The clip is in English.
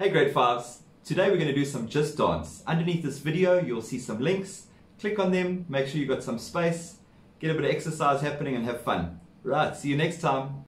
Hey grade 5s, today we're going to do some just dance. Underneath this video you'll see some links, click on them, make sure you've got some space, get a bit of exercise happening and have fun. Right, see you next time.